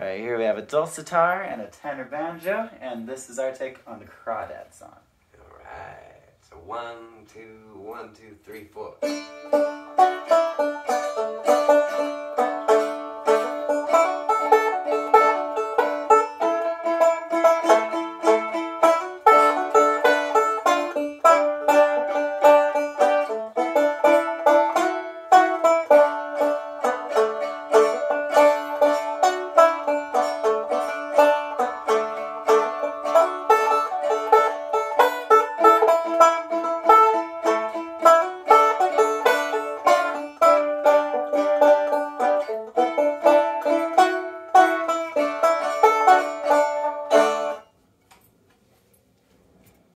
All right, here we have a dulcitar and a tenor banjo, and this is our take on the Crawdad song. All right. So one, two, one, two, three, four.